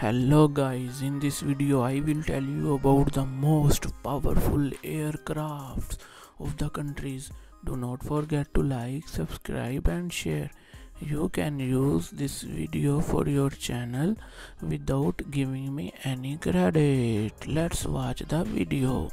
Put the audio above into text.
hello guys in this video i will tell you about the most powerful aircrafts of the countries. Do not forget to like subscribe and share. You can use this video for your channel without giving me any credit. Let's watch the video.